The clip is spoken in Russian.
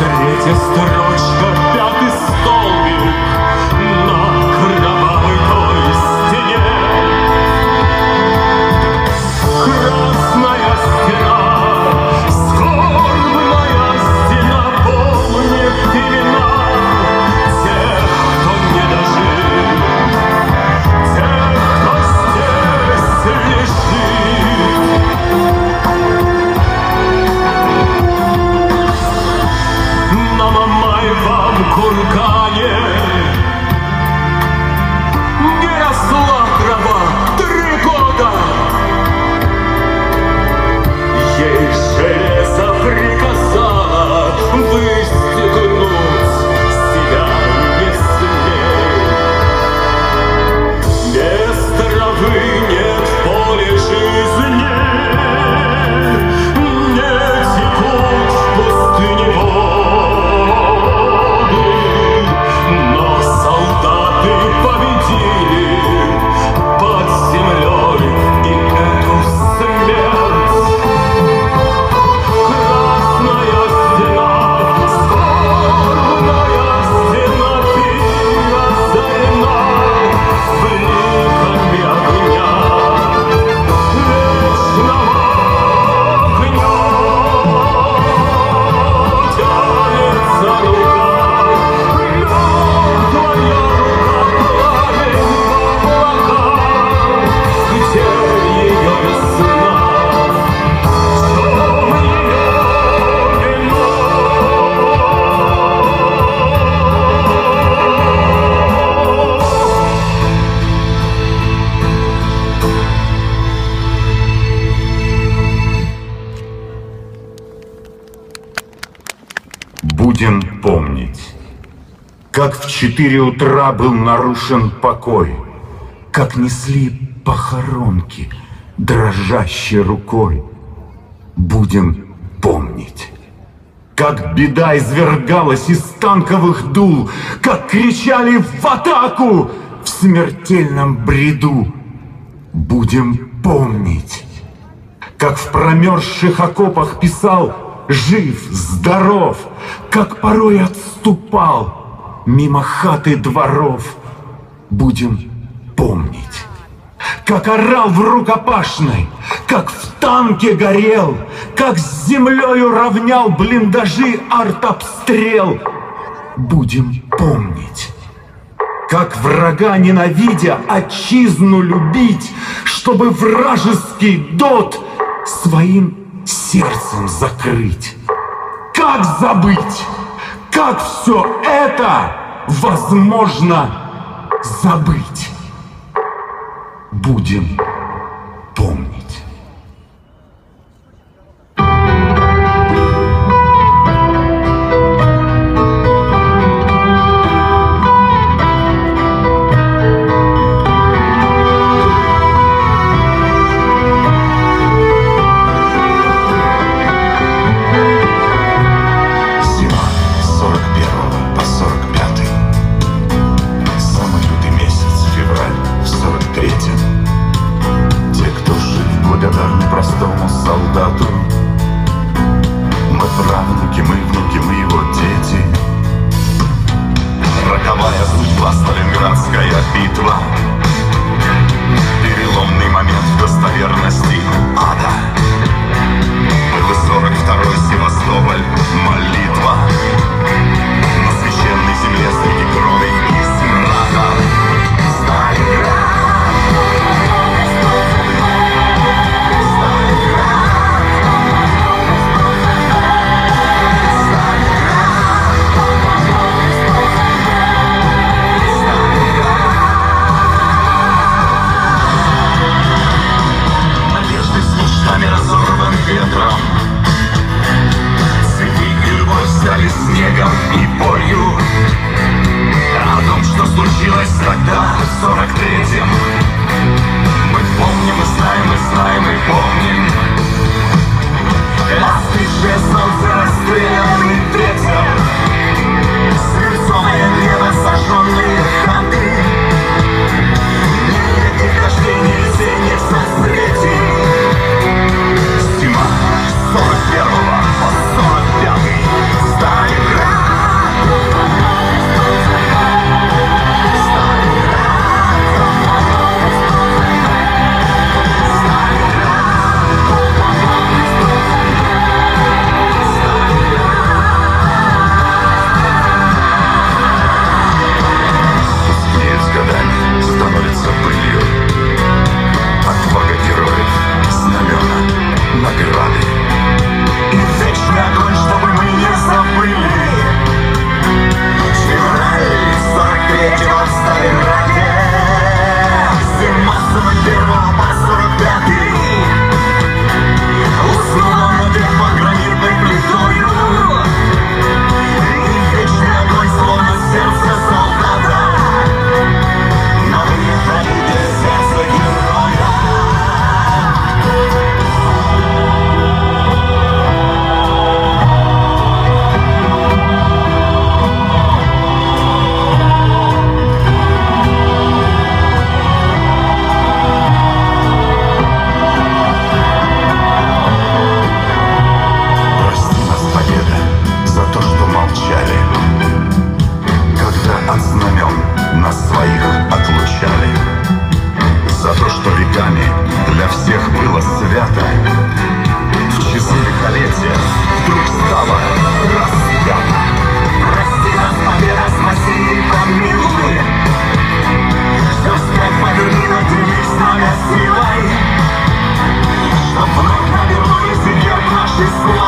Третья строчка, korkayım. Будем помнить, как в четыре утра был нарушен покой, как несли похоронки дрожащей рукой. Будем помнить, как беда извергалась из танковых дул, как кричали в атаку в смертельном бреду. Будем помнить, как в промерзших окопах писал «Жив, здоров», как порой отступал мимо хаты дворов. Будем помнить, как орал в рукопашной, как в танке горел, как с землею равнял блиндажи артобстрел. Будем помнить, как врага ненавидя, отчизну любить, чтобы вражеский дот своим сердцем закрыть. Как забыть? Как все это возможно забыть? Будем Just